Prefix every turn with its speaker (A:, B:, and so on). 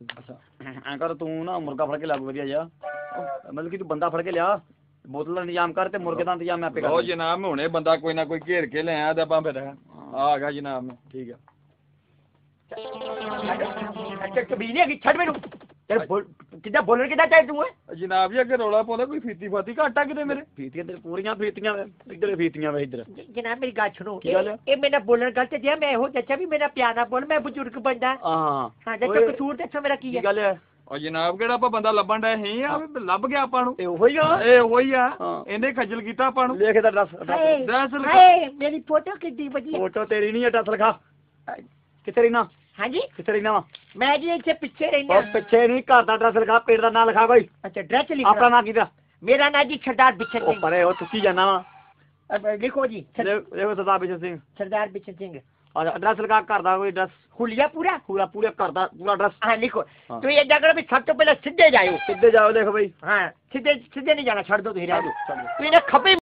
A: ਅੱਛਾ। ਐਂ ਕਰ ਤੂੰ ਨਾ ਮੁਰਗਾ ਫੜ ਕੇ ਲਿਆ ਕੋਈ ਵਧੀਆ ਜਿਹਾ। ਮਤਲਬ ਕਿ ਤੂੰ ਬੰਦਾ ਫੜ ਕੇ ਲਿਆ ਬੋਤਲ ਦਾ ਇੰਤਜ਼ਾਮ ਕਰ ਤੇ ਮੁਰਗੇ ਦਾ ਇੰਤਜ਼ਾਮ ਮੈਂ ਆਪੇ ਕਰ
B: ਲਓ। ਜਨਾਬ ਹੁਣੇ ਬੰਦਾ ਕੋਈ ਨਾ ਕੋਈ ਘੇਰ ਕੇ ਲਿਆਇਆ ਤੇ ਆਪਾਂ ਫਿਰ ਆ ਗਿਆ ਜਨਾਬ। ਮੈਂ
A: ਠੀਕ ਆ।
C: ਅੱਛਾ ਕਬੀਲੇ ਕੀ ਛੱਡ ਮੈਨੂੰ। ਤੇ ਬੋਲ ਕਿੱਦਾਂ ਬੋਲਣ ਕਿੱਦਾਂ ਚਾਹੀਦਾ ਤੂੰ ਓਏ?
B: ਜਨਾਬ ਜੀ ਅੱਗੇ ਰੌਲਾ ਪਾਉਂਦਾ ਕੋਈ ਫੀਤੀ ਫਾਤੀ ਘਾਟਾ ਕਿਤੇ ਮੇਰੇ?
A: ਫੀਤੀਆਂ ਤੇ ਪੂਰੀਆਂ ਫੀਤੀਆਂ ਵੇ ਇੱਧਰ ਫੀਤੀਆਂ ਵੇ ਇੱਧਰ।
C: ਜ- ਜਨਾਬ ਮੇਰੀ ਗੱਲ ਸੁਣੋ
A: ਕੀ ਗੱਲ ਹੈ?
C: ਇਹ ਇਹ ਮੇਰਾ ਬੋਲਣ ਗਲਤ ਜਿਹਾ ਮੈਂ ਇਹੋ ਦੱਸਿਆ ਵੀ ਮੇਰਾ ਪਿਆਰ ਨਾਲ ਬੋਲ ਮੈਂ ਬਜ਼ੁਰਗ ਬੰਦਾ।
A: ਹਾਂ।
C: ਹਾਂ ਦੱਸੋ
A: ਓਏ,
C: ਕਸੂਰ ਦੱਸੋ ਮੇਰਾ ਕੀ
A: ਕੀ
C: ਹੈ
A: ਗੱਲ ਹੈ
B: ਉਹ ਜਨਾਬ ਕਿਹੜਾ ਆਪਾਂ ਬੰਦਾ ਲੱਭਣ ਡਏ ਸੀ ਆ ਵੀ ਲੱਭ ਗਿਆ ਆਪਾਂ ਨੂੰ?
A: ਇਹ ਉਹੀ ਆ।
B: ਇਹ ਉਹੀ ਆ।
A: ਹਾਂ।
B: ਇਹਨੇ ਖੱਜਲ ਕੀਤਾ ਆਪਾਂ ਨੂੰ।
A: ਲਿਖ ਦਾ ਦੱਸ
C: ਹਾਏ
B: ਦੱਸ ਲਿਖਾ।
C: ਹਾਏ ਮੇਰੀ ਫੋਟੋ ਕਿੱਡੀ ਵਧੀਆ।
A: ਫੋਟੋ ਤੇਰੀ ਨਹੀਂ ਅਟਾ ਲਿਖਾ। ਕਿੱਥੇ ਰਹਿਣਾ
C: ਹਾਂਜੀ
A: ਕਿੱਥੇ ਰਹਿਣਾ ਵਾ
C: ਮੈਂ ਜੀ ਇੱਥੇ ਪਿੱਛੇ
A: ਉਹ
C: ਰਹਿੰਦਾ
A: ਪਿੱਛੇ ਨਹੀਂ ਘਰ ਦਾ ਐਡਰੈਸ ਲਿਖਾ ਪਿੰਡ ਦਾ ਨਾਂ ਲਿਖਾ ਕੋਈ
C: ਅੱਛਾ ਡਰੈਸ
A: ਆਪਣਾ
C: ਲਿਖਣਾ
A: ਨਾਂ ਕਿਹਦਾ
C: ਮੇਰਾ ਨਾਂ ਜੀ ਸਰਦਾਰ ਬਿਸ਼ਨ
A: ਉਹ
C: ਸਿੰਘ
A: ਪਰੇ ਉਹ ਤੁਸੀਂ ਜਾਣਾ ਵਾ
C: ਅ, ਲਿਖੋ ਜੀ ਸਰ-
A: ਦੇਖ- ਦੇਖੋ ਸਰਦਾਰ ਬਿਸ਼ਨ ਸਿੰਘ
C: ਸਰਦਾਰ ਬਿਸ਼ਨ ਸਿੰਘ
A: ਆ ਐਡਰੈਸ ਲਿਖਾ ਘਰ ਦਾ ਕੋਈ ਐਡਰੈਸ
C: ਹੁਲੀਆ ਪੂਰਾ
A: ਪੂਰਾ ਪੂਰੇ ਘਰ ਦਾ ਪੂਰਾ ਐਡਰੈਸ
C: ਹਾਂ ਲਿਖੋ
A: ਹਾਂ।
C: ਤੁਸੀਂ ਏਦਾਂ ਕਰੋ ਵੀ ਸਭ ਤੋਂ ਪਹਿਲਾਂ ਸਿੱਧੇ ਜਾਇਓ
A: ਸਿੱਧੇ ਜਾਓ ਲਿਖ ਬਈ
C: ਹਾਂ ਸਿੱਧੇ ਸਿੱਧੇ ਨਹੀਂ ਜਾਣਾ ਛੱਡ ਦਿਓ ਤੁਸੀਂ ਰਹਿ ਦਿਓ
A: ਚਲੋ
C: ਤੁਸੀਂ ਨਾ ਖੱਬੇ